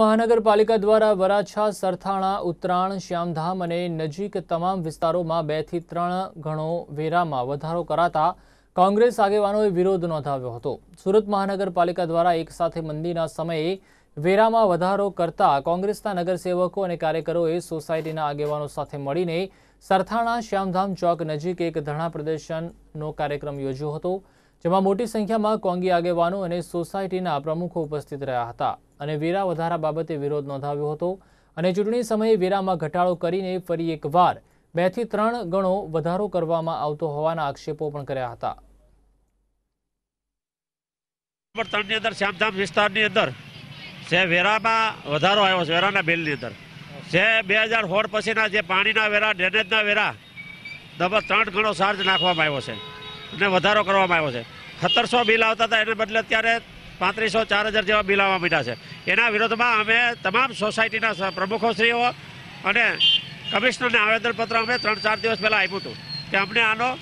મહાનગરપાલિકા દ્વારા વરાછા, સરથાણા ઉત્તરાણ શ્યામધામ અને નજીક તમામ વિસ્તારોમાં બેથી ત્રણ ગણો વેરામાં વધારો કરાતા કોંગ્રેસ આગેવાનોએ વિરોધ નોંધાવ્યો હતો. સુરત મહાનગરપાલિકા દ્વારા એક સાથે મંદીના સમયે વેરામાં વધારો કરતા કોંગ્રેસના નગરસેવકો અને કાર્યકરોએ સોસાયટીના આગેવાનો સાથે મળીને સરથાણા, શ્યામધામ ચોક નજીક એક ધરણા પ્રદર્શનનો કાર્યક્રમ યોજ્યો હતો. જેમાં મોટી સંખ્યામાં કોંગી આગેવાનો અને સોસાયટીના પ્રમુખો ઉપસ્થિત રહ્યા હતા અને વેરા વધારા બાબતે વિરોધ નોંધાવ્યો હતો અને ચૂંટણી સમયે વેરામાં ઘટાડો કરીને ફરી એકવાર બેથી ત્રણ ગણો વધારો કરવામાં આવતો હોવાના આક્ષેપો પણ કર્યા હતા. ત્રણની અંદર, શ્યામધામ વિસ્તારની અંદર જે વેરામાં વધારો આવ્યો છે, વેરાના બિલની અંદર. જે બે હજાર સોળ પછીના જે પાણીના વેરા, ડ્રેનેજના વેરા ડબલ ત્રણ ગણો ચાર્જ નાખવામાં આવ્યો છે અને વધારો કરવામાં આવ્યો છે. સત્તરસો બિલ આવતા હતા એને બદલે અત્યારે પાંત્રીસો ચાર હજાર જેવા બિલ આવવા મીઠા છે. એના વિરોધમાં અમે તમામ સોસાયટીના પ્રમુખોશ્રીઓ અને કમિશનરને આવેદનપત્ર અમે ત્રણ ચાર દિવસ પહેલાં આપ્યું હતું કે અમને આનો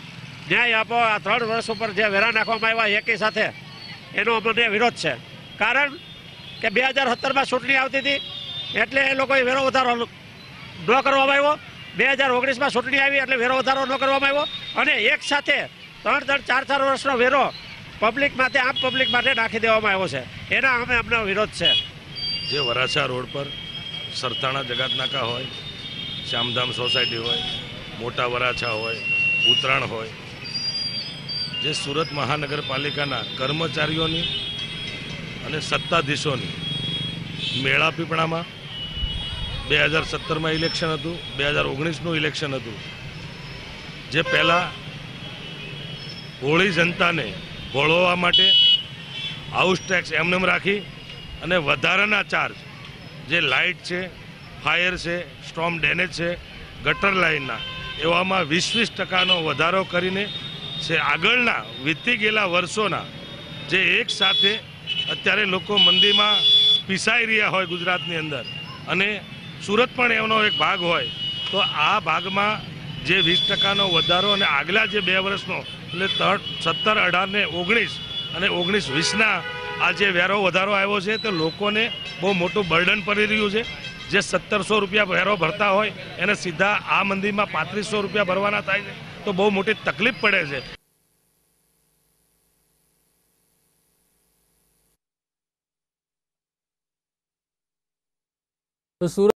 ન્યાય આપો. આ ત્રણ વર્ષ ઉપર જે વેરા નાખવામાં આવ્યા એકી સાથે એનો અમને વિરોધ છે. કારણ કે બે હજાર સત્તરમાં ચૂંટણી આવતી હતી એટલે એ લોકોએ વેરો વધારો ન કરવામાં આવ્યો. બે હજાર ઓગણીસમાં ચૂંટણી આવી એટલે વેરો વધારો ન કરવામાં આવ્યો. અને એક સાથે ત્રણ ત્રણ, ચાર ચાર વર્ષનો વેરો પબ્લિક માટે, આમ પબ્લિક માટે નાખી દેવામાં આવ્યો છે. એના અમે અમને વિરોધ છે. જે વરાછા રોડ પર સરથાણા જગાતનાકા હોય, શ્યામધામ સોસાયટી હોય, મોટા વરાછા હોય, ઉત્તરાયણ હોય, જે સુરત મહાનગરપાલિકાના કર્મચારીઓની અને સત્તાધીશોની મેળા પીપળામાં બે હજાર સત્તરમાં ઇલેક્શન હતું, બે હજાર ઓગણીસનું ઇલેક્શન હતું, જે પહેલાં હોળી જનતાને ભોળવવા માટે હાઉસ ટેક્સ એમનેમ રાખી અને વધારાના ચાર્જ જે લાઇટ છે ફાયર છે સ્ટ્રોમ ડેમેજ છે ગટર લાઇનના એવામાં વીસ વીસ ટકાનો વધારો કરીને છે આગળના વીતી ગયેલા વર્ષોના જે એક સાથે અત્યારે લોકો મંદીમાં પીસાઈ રહ્યા હોય ગુજરાતની અંદર. અને સુરત પણ એમનો એક ભાગ હોય. તો આ ભાગમાં જે વીસ ટકાનો વધારો અને આગલા જે બે વર્ષનો, એટલે ત્રણ સત્તર, અઢાર ને ઓગણીસ અને ઓગણીસ વીસના આ જે વેરો વધારો આવ્યો છે, તે લોકોને બહુ મોટું બર્ડન પડી રહ્યું છે. જે સત્તરસો રૂપિયા વેરો ભરતા હોય, એને સીધા આ મંદિરમાં પાંત્રીસો રૂપિયા ભરવાના થાય છે, તો બહુ મોટી તકલીફ પડે છે. તો